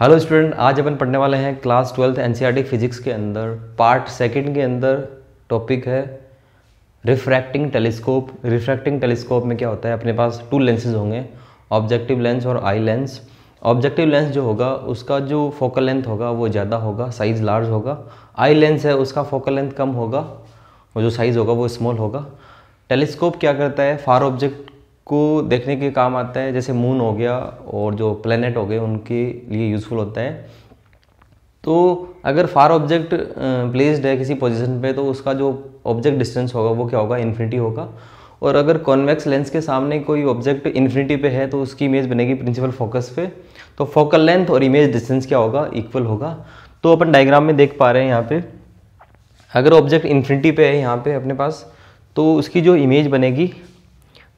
Hello student आज अपन पढ़ने वाले हैं क्लास ट्वेल्थ एनसीईआरटी फिजिक्स के अंदर। पार्ट सेकंड के अंदर टॉपिक है रिफ्रैक्टिंग टेलीस्कोप रिफ्रैक्टिंग टेलीस्कोप में क्या होता है? अपने पास टू लेंसेज होंगे ऑब्जेक्टिव लेंस और आई लेंस ऑब्जेक्टिव लेंस जो होगा, उसका जो फोकल लेंथ होगा, वो ज़्यादा होगा साइज़ लार्ज होगा. आई लेंस है, उसका फोकल लेंथ कम होगा और जो साइज़ होगा, वो स्मॉल होगा. टेलीस्कोप क्या करता है? फार ऑब्जेक्ट को देखने के काम आता है, जैसे मून हो गया और जो प्लेनेट हो गए, उनके लिए यूज़फुल होता है। तो अगर फार ऑब्जेक्ट प्लेस्ड है किसी पोजीशन पे तो उसका जो ऑब्जेक्ट डिस्टेंस होगा, वो क्या होगा? इन्फिनिटी होगा। और अगर कॉन्वेक्स लेंस के सामने कोई ऑब्जेक्ट इन्फिनिटी पे है तो उसकी इमेज बनेगी प्रिंसिपल फोकस पे। तो फोकल लेंथ और इमेज डिस्टेंस क्या होगा? इक्वल होगा। तो अपन डायग्राम में देख पा रहे हैं यहाँ पे। अगर ऑब्जेक्ट इन्फिनिटी पे है यहाँ पे अपने पास तो उसकी जो इमेज बनेगी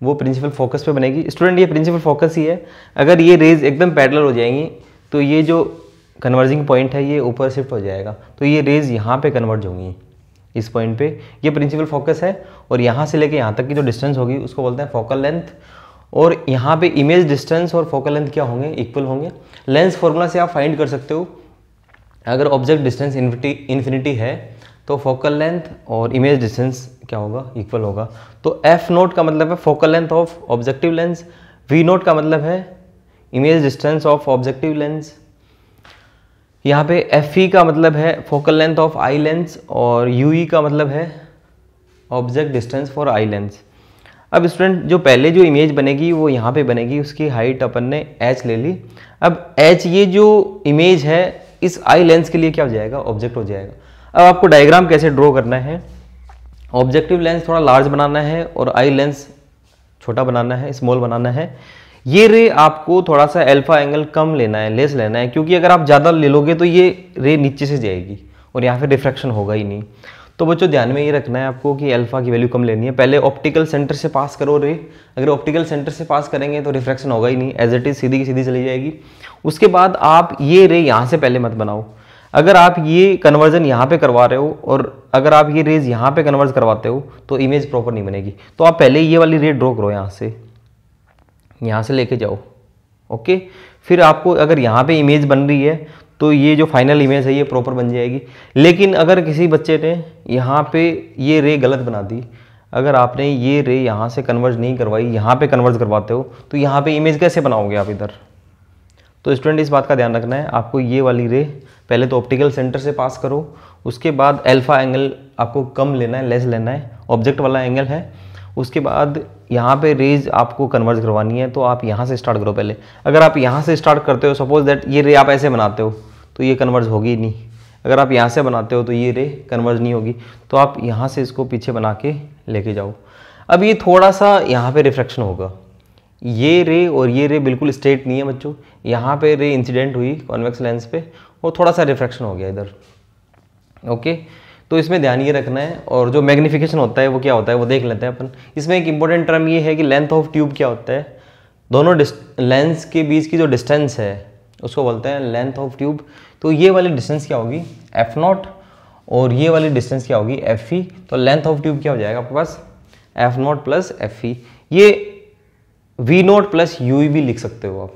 वो प्रिंसिपल फोकस पे बनेगी। स्टूडेंट ये प्रिंसिपल फोकस ही है। अगर ये रेज एकदम पैडलर हो जाएँगी तो ये जो कन्वर्जिंग पॉइंट है, ये ऊपर शिफ्ट हो जाएगा। तो ये रेज यहाँ पे कन्वर्ज होंगी, इस पॉइंट पे। ये प्रिंसिपल फोकस है और यहाँ से लेके यहाँ तक की जो डिस्टेंस होगी, उसको बोलते हैं फोकल लेंथ और यहाँ पे इमेज डिस्टेंस और फोकल लेंथ क्या होंगे? इक्वल होंगे। लेंस फॉर्मूला से आप फाइंड कर सकते हो। अगर ऑब्जेक्ट डिस्टेंस इन्फिनिटी है तो फोकल लेंथ और इमेज डिस्टेंस क्या होगा? इक्वल होगा। तो एफ़ नोट का मतलब है focal length of objective lens V naught का मतलब है image distance of objective lens यहाँ पे एफ़ ई का मतलब है focal length of eye lens और यू ई का मतलब है object distance for eye lens अब स्टूडेंट जो पहले जो इमेज बनेगी, वो यहाँ पे बनेगी, उसकी हाइट अपन ने एच ले ली। अब एच ये जो इमेज है, इस आई लेंस के लिए क्या हो जाएगा? ऑब्जेक्ट हो जाएगा। अब आपको डायग्राम कैसे ड्रॉ करना है? ऑब्जेक्टिव लेंस थोड़ा लार्ज बनाना है और आई लेंस छोटा बनाना है, स्मॉल बनाना है। ये रे आपको थोड़ा सा अल्फ़ा एंगल कम लेना है लेस लेना है, क्योंकि अगर आप ज़्यादा ले लोगे तो ये रे नीचे से जाएगी और यहाँ पे रिफ्रैक्शन होगा ही नहीं। तो बच्चों, ध्यान में ये रखना है आपको कि अल्फ़ा की वैल्यू कम लेनी है। पहले ऑप्टिकल सेंटर से पास करो रे। अगर ऑप्टिकल सेंटर से पास करेंगे तो रिफ्रैक्शन होगा ही नहीं एज इट इज़ सीधी की सीधी चली जाएगी। उसके बाद आप ये रे यहाँ से पहले मत बनाओ। अगर आप ये कन्वर्जन यहाँ पे करवा रहे हो और अगर आप ये रेज यहाँ पे कन्वर्ज करवाते हो तो इमेज प्रॉपर नहीं बनेगी। तो आप पहले ये वाली रे ड्रॉ करो यहाँ से। यहाँ से लेके जाओ। ओके फिर आपको अगर यहाँ पे इमेज बन रही है तो ये जो फाइनल इमेज है, ये प्रॉपर बन जाएगी। लेकिन अगर किसी बच्चे ने यहाँ पे ये रे गलत बना दी, अगर आपने ये रे यहाँ से कन्वर्ज नहीं करवाई, यहाँ पे कन्वर्ज करवाते हो तो यहाँ पे इमेज कैसे बनाओगे आप इधर? तो स्टूडेंट इस बात का ध्यान रखना है। आपको ये वाली रे पहले तो ऑप्टिकल सेंटर से पास करो, उसके बाद एल्फा एंगल आपको कम लेना है लेस लेना है ऑब्जेक्ट वाला एंगल है। उसके बाद यहाँ पे रेज आपको कन्वर्ज करवानी है तो आप यहाँ से स्टार्ट करो पहले। अगर आप यहाँ से स्टार्ट करते हो सपोज़ दैट ये रे आप ऐसे बनाते हो तो ये कन्वर्ज होगी नहीं। अगर आप यहाँ से बनाते हो तो ये रे कन्वर्ज नहीं होगी। तो आप यहाँ से इसको पीछे बना के लेके जाओ। अब ये थोड़ा सा यहाँ पे रिफ्रैक्शन होगा। ये रे और ये रे बिल्कुल स्ट्रेट नहीं है बच्चों। यहाँ पे रे इंसिडेंट हुई कॉन्वेक्स लेंस पे वो थोड़ा सा रिफ्रैक्शन हो गया इधर। ओके तो इसमें ध्यान ये रखना है और जो मैग्नीफिकेशन होता है, वो क्या होता है, वो देख लेते हैं अपन। इसमें एक इंपॉर्टेंट टर्म ये है कि लेंथ ऑफ़ ट्यूब क्या होता है? दोनों लेंस के बीच की जो डिस्टेंस है, उसको बोलते हैं लेंथ ऑफ़ ट्यूब तो ये वाली डिस्टेंस क्या होगी? एफ़ नॉट और ये वाली डिस्टेंस क्या होगी? एफ़ ई तो लेंथ ऑफ़ ट्यूब क्या हो जाएगा आपके पास? F naught plus F E ये वी नोट प्लस यू भी लिख सकते हो आप।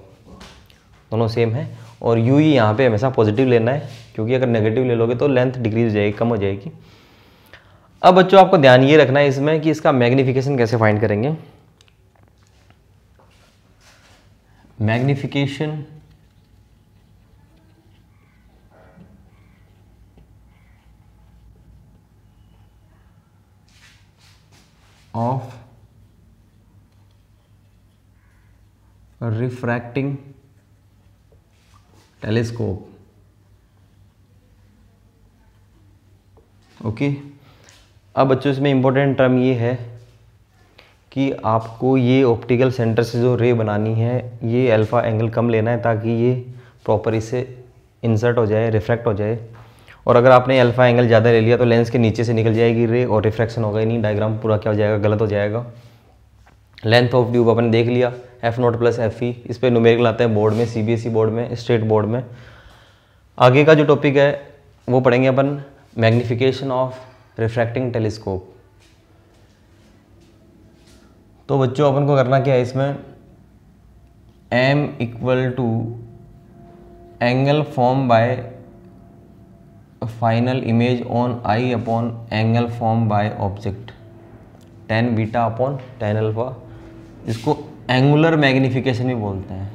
दोनों सेम है। और यू ई यहाँ पे हमेशा पॉजिटिव लेना है, क्योंकि अगर नेगेटिव ले लोगे तो लेंथ डिक्रीज हो जाएगी, कम हो जाएगी। अब बच्चों, आपको ध्यान ये रखना है इसमें कि इसका मैग्निफिकेशन कैसे फाइंड करेंगे। Magnification of refracting telescope. Okay? अब बच्चों, इसमें इम्पोर्टेंट टर्म ये है कि आपको ये ऑप्टिकल सेंटर से जो रे बनानी है, ये अल्फ़ा एंगल कम लेना है ताकि ये प्रॉपर इसे इंसर्ट हो जाए रिफ्रैक्ट हो जाए। और अगर आपने अल्फ़ा एंगल ज़्यादा ले लिया तो लेंस के नीचे से निकल जाएगी रे और रिफ्रैक्शन होगा ही नहीं डायग्राम पूरा क्या हो जाएगा, गलत हो जाएगा। लेंथ ऑफ़ ट्यूब अपन देख लिया F naught plus F E इस पर न्यूमेरिकल आते हैं बोर्ड में C B S E board में स्टेट बोर्ड में। आगे का जो टॉपिक है, वो पढ़ेंगे अपन मैग्निफिकेशन ऑफ़ रिफ्रैक्टिंग टेलीस्कोप तो बच्चों, अपन को करना क्या है इसमें? M equal to angle form by final image on eye upon angle form by object tan beta upon tan alpha इसको एंगुलर मैग्निफिकेशन भी बोलते हैं।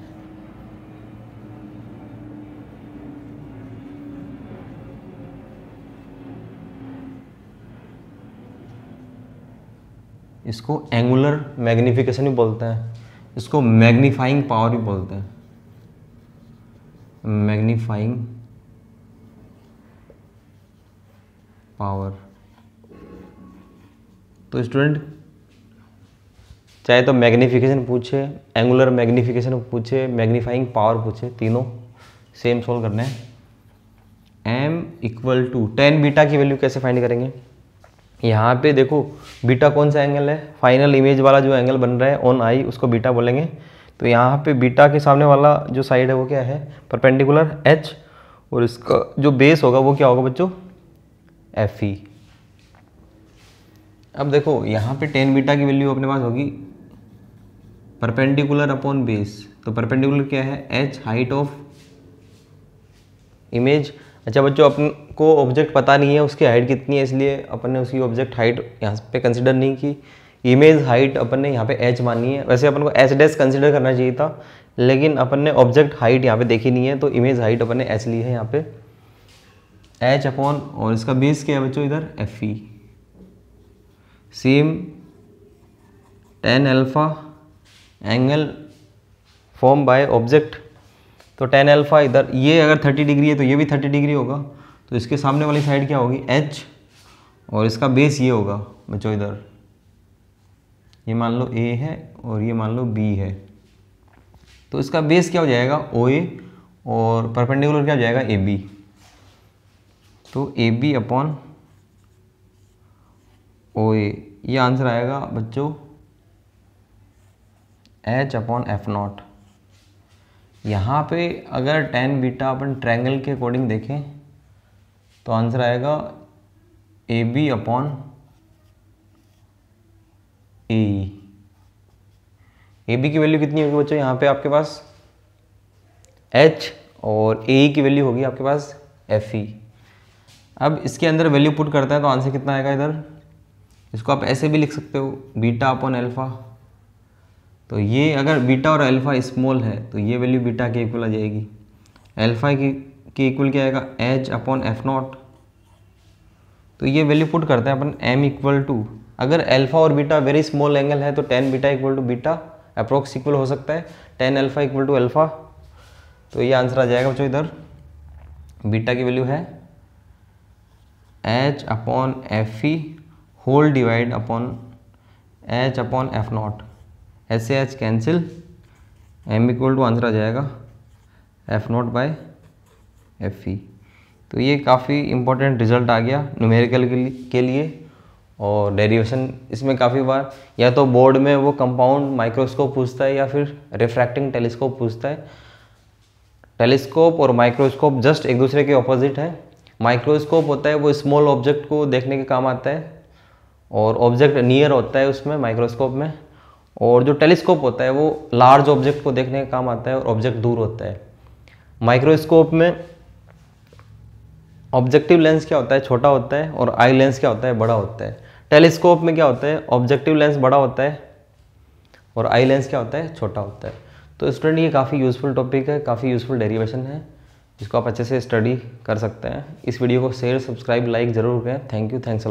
इसको एंगुलर मैग्निफिकेशन भी बोलते हैं। इसको मैग्नीफाइंग पावर भी बोलते हैं। मैग्नीफाइंग पावर तो स्टूडेंट चाहे तो मैग्नीफिकेशन पूछे एंगुलर मैग्नीफिकेशन पूछे मैग्नीफाइंग पावर पूछे, तीनों सेम सोल्व करने हैं। M equal to tan beta की वैल्यू कैसे फाइंड करेंगे? यहाँ पे देखो बीटा कौन सा एंगल है? फाइनल इमेज वाला जो एंगल बन रहा है ऑन आई उसको बीटा बोलेंगे। तो यहाँ पे बीटा के सामने वाला जो साइड है, वो क्या है? परपेंडिकुलर एच और इसका जो बेस होगा, वो क्या होगा बच्चों? एफ़ ई अब देखो, यहाँ पे टेन बीटा की वैल्यू अपने पास होगी। परपेंडिकुलर अपॉन बेस तो परपेंडिकुलर क्या है? एच हाइट ऑफ़ इमेज अच्छा बच्चों अपन को ऑब्जेक्ट पता नहीं है, उसकी हाइट कितनी है, इसलिए अपन ने उसकी ऑब्जेक्ट हाइट यहाँ पे कंसिडर नहीं की. इमेज हाइट अपन ने यहाँ पे एच मानी है. वैसे अपन को एच डेस कंसिडर करना चाहिए था, लेकिन अपन ने ऑब्जेक्ट हाइट यहाँ पे देखी नहीं है तो इमेज हाइट अपन ने एच ली है यहाँ पे. एच अपॉन और इसका बेस क्या है बच्चों इधर? F E same tan alpha angle form by object तो टेन अल्फ़ा इधर, ये अगर थर्टी डिग्री है तो ये भी थर्टी डिग्री होगा। तो इसके सामने वाली साइड क्या होगी? एच और इसका बेस ये होगा, बच्चों इधर। ये मान लो ए है, और ये मान लो बी है। तो इसका बेस क्या हो जाएगा? ओ ए और परपेंडिकुलर क्या हो जाएगा? ए बी तो ए बी अपॉन ओ ए ये आंसर आएगा, बच्चों एच अपॉन एफ़ नॉट यहाँ पे अगर टेन बीटा अपन ट्रैंगल के अकॉर्डिंग देखें तो आंसर आएगा A B upon A A B की वैल्यू कितनी होगी बच्चों यहाँ पे आपके पास? एच और ए e की वैल्यू होगी आपके पास एफ़ ई अब इसके अंदर वैल्यू पुट करता है तो आंसर कितना आएगा इधर? इसको आप ऐसे भी लिख सकते हो बीटा अपॉन एल्फा तो ये अगर बीटा और अल्फ़ा स्मॉल है तो ये वैल्यू बीटा के इक्वल आ जाएगी। अल्फ़ा की, के इक्वल क्या आएगा? एच अपॉन एफ़ नॉट तो ये वैल्यू पुट करते हैं अपन एम इक्वल टू अगर अल्फ़ा और बीटा वेरी स्मॉल एंगल है तो tan beta equal to beta approx equal हो सकता है। Tan alpha equal to alpha तो ये आंसर आ जाएगा बच्चों इधर। बीटा की वैल्यू है H upon F E whole divide upon H upon F naught S A H cancel M equal to answer आ जाएगा F naught by F E तो ये काफ़ी इंपॉर्टेंट रिज़ल्ट आ गया न्यूमेरिकल के लिए और डेरिवेशन इसमें काफ़ी बार, या तो बोर्ड में वो कंपाउंड माइक्रोस्कोप पूछता है या फिर रिफ्रैक्टिंग टेलीस्कोप पूछता है। टेलीस्कोप और माइक्रोस्कोप जस्ट एक दूसरे के ऑपोजिट है। माइक्रोस्कोप होता है वो स्मॉल ऑब्जेक्ट को देखने के काम आता है और ऑब्जेक्ट नियर होता है उसमें माइक्रोस्कोप में। और जो टेलीस्कोप होता है, वो लार्ज ऑब्जेक्ट को देखने का काम आता है और ऑब्जेक्ट दूर होता है। माइक्रोस्कोप में ऑब्जेक्टिव लेंस क्या होता है? छोटा होता है और आई लेंस क्या होता है? बड़ा होता है। टेलीस्कोप में क्या होता है? ऑब्जेक्टिव लेंस बड़ा होता है और आई लेंस क्या होता है? छोटा होता है। तो स्टूडेंट ये काफ़ी यूज़फुल टॉपिक है, काफ़ी यूज़फुल डेरिवेशन है, जिसको आप अच्छे से स्टडी कर सकते हैं। इस वीडियो को शेयर सब्सक्राइब लाइक ज़रूर करें। Thank you thanks a lot